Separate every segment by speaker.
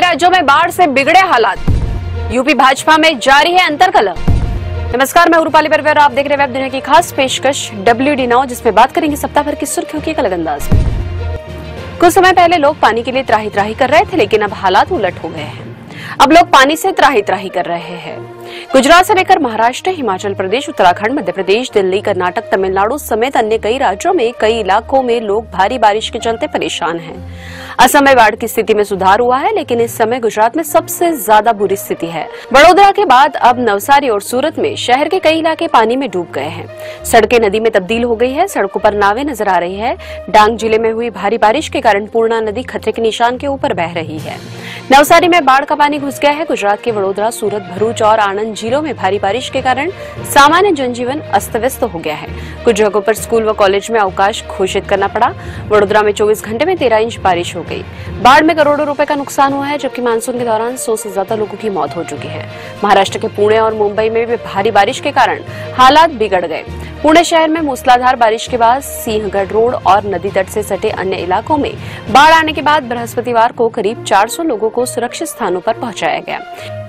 Speaker 1: राज्यों में बाढ़ से बिगड़े हालात। यूपी भाजपा में जारी है अंतर अंतरकलह नमस्कार, मैं रूपाली बरवे और आप देख रहे हैं वेब दुनिया की खास पेशकश डब्ल्यू डी नाउ जिसमें बात करेंगे सप्ताह भर की सुर्खियों की अलग अंदाज। कुछ समय पहले लोग पानी के लिए त्राही त्राही कर रहे थे, लेकिन अब हालात उलट हो गए हैं। अब लोग पानी से त्राही त्राही कर रहे हैं। गुजरात से लेकर महाराष्ट्र, हिमाचल प्रदेश, उत्तराखंड, मध्य प्रदेश, दिल्ली, कर्नाटक, तमिलनाडु समेत अन्य कई राज्यों में, कई इलाकों में लोग भारी बारिश के चलते परेशान हैं। असम में बाढ़ की स्थिति में सुधार हुआ है, लेकिन इस समय गुजरात में सबसे ज़्यादा बुरी स्थिति है। बड़ोदरा के बाद अब नवसारी और सूरत में शहर के कई इलाके पानी में डूब गए हैं। सड़कें नदी में तब्दील हो गई है, सड़कों पर नावे नज़र आ रही है। डांग ज़िले में हुई भारी बारिश के कारण पूर्णा नदी खतरे के निशान के ऊपर बह रही है। नवसारी में बाढ़ का पानी घुस गया है। गुजरात के वडोदरा, सूरत, भरूच और आनंद जिलों में भारी बारिश के कारण सामान्य जनजीवन अस्त व्यस्त हो गया है। कुछ जगहों पर स्कूल व कॉलेज में अवकाश घोषित करना पड़ा। वडोदरा में 24 घंटे में तेरह इंच बारिश हो गई। बाढ़ में करोड़ों रुपए का नुकसान हुआ है, जबकि मानसून के दौरान सौ से ज़्यादा लोगों की मौत हो चुकी है। महाराष्ट्र के पुणे और मुंबई में भी भारी बारिश के कारण हालात बिगड़ गए। पुणे शहर में मूसलाधार बारिश के बाद सिंहगढ़ रोड और नदी तट से सटे अन्य इलाकों में बाढ़ आने के बाद बृहस्पतिवार को करीब 400 लोगों को सुरक्षित स्थानों पर पहुँचाया गया।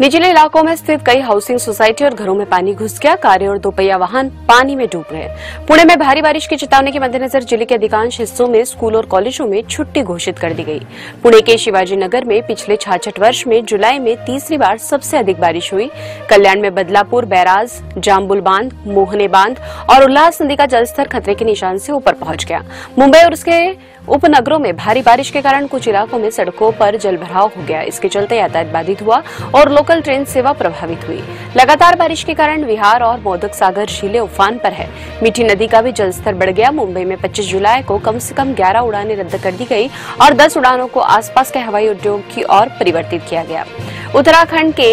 Speaker 1: निचले इलाकों में स्थित कई हाउसिंग सोसाइटी और घरों में पानी घुस गया कार्य और दोपहिया वाहन पानी में डूब गए। पुणे में भारी बारिश की चेतावनी के मद्देनजर ज़िले के अधिकांश हिस्सों में स्कूल और कॉलेजों में छुट्टी घोषित कर दी गई। पुणे के शिवाजी नगर में पिछले छाछठ वर्ष में जुलाई में तीसरी बार सबसे अधिक बारिश हुई। कल्याण में बदलापुर, बैराज जाम्बुल बाँध, मोहने बाँध और उल्लास नदी का जलस्तर खतरे के निशान से ऊपर पहुँच गया। मुंबई और उसके उपनगरों में भारी बारिश के कारण कुछ इलाकों में सड़कों पर जलभराव हो गया। इसके चलते यातायात बाधित हुआ और लोकल ट्रेन सेवा प्रभावित हुई। लगातार बारिश के कारण विहार और मोदक सागर, झीलें उफान पर है। मीठी नदी का भी जलस्तर बढ़ गया। मुंबई में 25 जुलाई को कम से कम 11 उड़ानें रद्द कर दी गई और 10 उड़ानों को आसपास के हवाई उद्योग की ओर परिवर्तित किया गया। उत्तराखंड के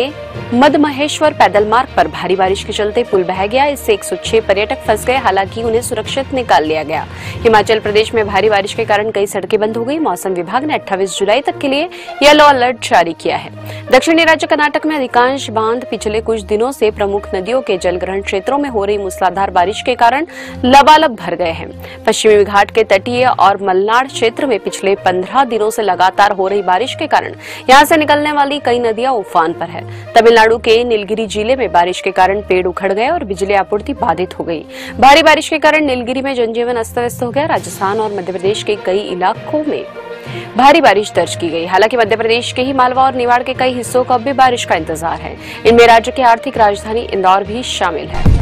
Speaker 1: मदमहेश्वर पैदल मार्ग पर भारी बारिश के चलते पुल बह गया। इससे 106 पर्यटक फंस गए, हालाँकि उन्हें सुरक्षित निकाल लिया गया। हिमाचल प्रदेश में भारी बारिश के कारण कई सड़कें बंद हो गई। मौसम विभाग ने 28 जुलाई तक के लिए येलो अलर्ट जारी किया है। दक्षिणी राज्य कर्नाटक में अधिकांश बाँध पिछले कुछ दिनों से प्रमुख नदियों के जलग्रहण क्षेत्रों में हो रही मूसलाधार बारिश के कारण लबालब भर गए हैं। पश्चिमी घाट के तटीय और मलनाड क्षेत्र में पिछले पंद्रह दिनों से लगातार हो रही बारिश के कारण यहाँ से निकलने वाली कई नदियाँ उफान पर है। तमिलनाडु के नीलगिरी ज़िले में बारिश के कारण पेड़ उखड़ गए और बिजली आपूर्ति बाधित हो गई। भारी बारिश के कारण नीलगिरी में जनजीवन अस्त व्यस्त हो गया। राजस्थान और मध्य प्रदेश के कई इलाकों में भारी बारिश दर्ज की गई। हालाँकि मध्य प्रदेश के ही मालवा और निवाड़ के कई हिस्सों को अब भी बारिश का इंतज़ार है। इनमें राज्य की आर्थिक राजधानी इंदौर भी शामिल है।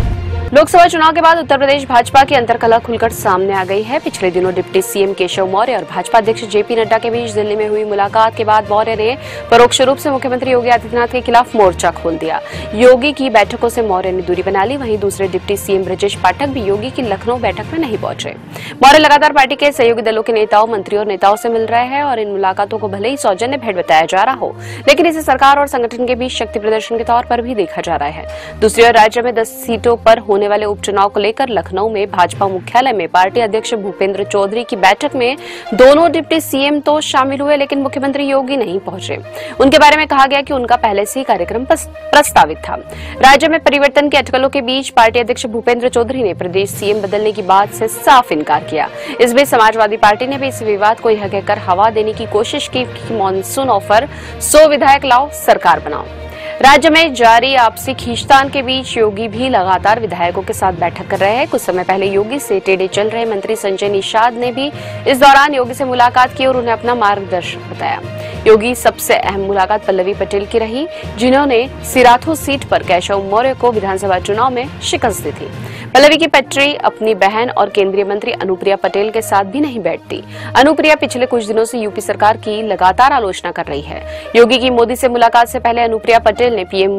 Speaker 1: लोकसभा चुनाव के बाद उत्तर प्रदेश भाजपा की अंतरकला खुलकर सामने आ गई है। पिछले दिनों डिप्टी सीएम केशव मौर्य और भाजपा अध्यक्ष जेपी नड्डा के बीच दिल्ली में हुई मुलाकात के बाद मौर्य ने परोक्ष रूप से मुख्यमंत्री योगी आदित्यनाथ के खिलाफ मोर्चा खोल दिया। योगी की बैठकों से मौर्य ने दूरी बना ली, वहीं दूसरे डिप्टी सीएम ब्रजेश पाठक भी योगी की लखनऊ बैठक में नहीं पहुँचे। मौर्य लगातार पार्टी के सहयोगी दलों के नेताओं, मंत्रियों और नेताओं से मिल रहे हैं और इन मुलाकातों को भले ही सौजन्य भेंट बताया जा रहा हो, लेकिन इसे सरकार और संगठन के बीच शक्ति प्रदर्शन के तौर पर भी देखा जा रहा है। दूसरी ओर राज्य में दस सीटों पर होने वाले उपचुनाव को लेकर लखनऊ में भाजपा मुख्यालय में पार्टी अध्यक्ष भूपेंद्र चौधरी की बैठक में दोनों डिप्टी सीएम तो शामिल हुए, लेकिन मुख्यमंत्री योगी नहीं पहुँचे। उनके बारे में कहा गया कि उनका पहले से ही कार्यक्रम प्रस्तावित था। राज्य में परिवर्तन के अटकलों के बीच पार्टी अध्यक्ष भूपेंद्र चौधरी ने प्रदेश सीएम बदलने की बात से साफ़ इनकार किया। इस बीच समाजवादी पार्टी ने भी इस विवाद को यह कहकर हवा देने की कोशिश की मानसून ऑफ़र सौ विधायक लाओ सरकार बनाओ। राज्य में जारी आपसी खींचतान के बीच योगी भी लगातार विधायकों के साथ बैठक कर रहे हैं। कुछ समय पहले योगी से टेढ़े चल रहे मंत्री संजय निषाद ने भी इस दौरान योगी से मुलाकात की और उन्हें अपना मार्गदर्शन बताया। योगी सबसे अहम मुलाकात पल्लवी पटेल की रही, जिन्होंने सिराथो सीट पर केशव मौर्य को विधानसभा चुनाव में शिकस्त दी थी। पल्लवी की पटरी अपनी बहन और केंद्रीय मंत्री अनुप्रिया पटेल के साथ भी नहीं बैठती। अनुप्रिया पिछले कुछ दिनों से यूपी सरकार की लगातार आलोचना कर रही है। योगी की मोदी से मुलाकात से पहले अनुप्रिया पटेल ने पीएम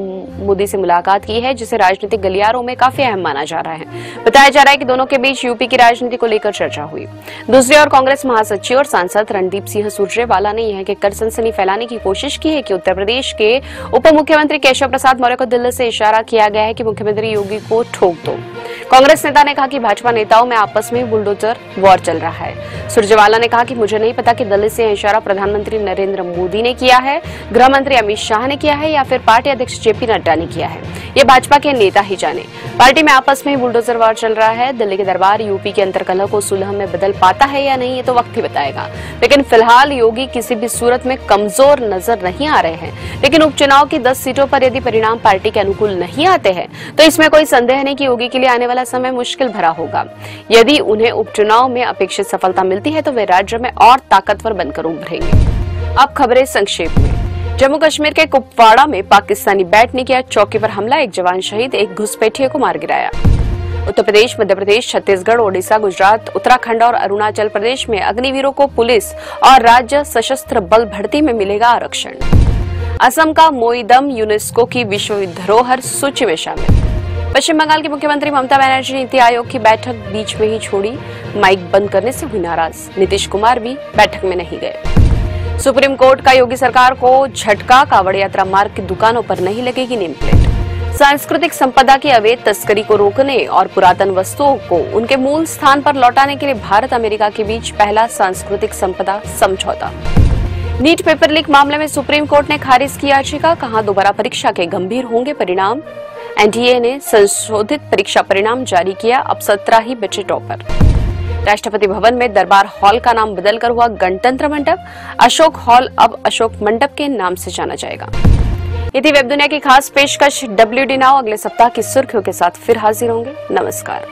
Speaker 1: मोदी से मुलाकात की है, जिसे राजनीतिक गलियारों में काफ़ी अहम माना जा रहा है। बताया जा रहा है कि दोनों के बीच यूपी की राजनीति को लेकर चर्चा हुई। दूसरी ओर कांग्रेस महासचिव और सांसद रणदीप सिंह सुरजेवाला ने यह कहकर सनसनी फैलाने की कोशिश की है कि उत्तर प्रदेश के उप मुख्यमंत्री केशव प्रसाद मौर्य को दिल्ली से इशारा किया गया है कि मुख्यमंत्री योगी को ठोक दो। कांग्रेस नेता ने कहा कि भाजपा नेताओं में आपस में बुलडोजर वॉर चल रहा है। सुरजेवाला ने कहा कि मुझे नहीं पता कि दिल्ली से इशारा प्रधानमंत्री नरेंद्र मोदी ने किया है गृह मंत्री अमित शाह ने किया है या फिर पार्टी अध्यक्ष जेपी नड्डा ने किया है। ये भाजपा के नेता ही जाने। पार्टी में आपस में बुलडोजर वार चल रहा है। दिल्ली के दरबार यूपी के अंतरकलह को सुलह में बदल पाता है या नहीं, ये तो वक्त ही बताएगा। लेकिन फ़िलहाल योगी किसी भी सूरत में कमज़ोर नज़र नहीं आ रहे हैं। लेकिन उपचुनाव की 10 सीटों पर यदि परिणाम पार्टी के अनुकूल नहीं आते हैं तो इसमें कोई संदेह नहीं की योगी के लिए आने वाला समय मुश्किल भरा होगा। यदि उन्हें उपचुनाव में अपेक्षित सफलता मिलती है तो वे राज्य में और ताकतवर बनकर उभरेंगे अब खबरें संक्षेप में। जम्मू कश्मीर के कुपवाड़ा में पाकिस्तानी बैट ने किया चौकी पर हमला। एक जवान शहीद एक घुसपैठिए को मार गिराया। उत्तर प्रदेश, मध्य प्रदेश, छत्तीसगढ़, ओडिशा, गुजरात, उत्तराखंड और अरुणाचल प्रदेश में अग्निवीरों को पुलिस और राज्य सशस्त्र बल भर्ती में मिलेगा आरक्षण। असम का मोईदम यूनेस्को की विश्व धरोहर सूची में शामिल। पश्चिम बंगाल की मुख्यमंत्री ममता बनर्जी नीति आयोग की बैठक बीच में ही छोड़ी। माइक बंद करने से हुई नाराज़। नीतीश कुमार भी बैठक में नहीं गए। सुप्रीम कोर्ट का योगी सरकार को झटका कावड़ यात्रा मार्ग की दुकानों पर नहीं लगेगी नेम प्लेट। सांस्कृतिक संपदा की अवैध तस्करी को रोकने और पुरातन वस्तुओं को उनके मूल स्थान पर लौटाने के लिए भारत अमेरिका के बीच पहला सांस्कृतिक संपदा समझौता। नीट पेपर लीक मामले में सुप्रीम कोर्ट ने खारिज की याचिका। कहा दोबारा परीक्षा के गंभीर होंगे परिणाम? एनडीए ने संशोधित परीक्षा परिणाम जारी किया अब सत्रह ही बचे टॉपर राष्ट्रपति भवन में दरबार हॉल का नाम बदलकर हुआ गणतंत्र मंडप। अशोक हॉल अब अशोक मंडप के नाम से जाना जाएगा। यदि वेब दुनिया की खास पेशकश डब्ल्यू डी नाव अगले सप्ताह की सुर्खियों के साथ फिर हाजिर होंगे। नमस्कार।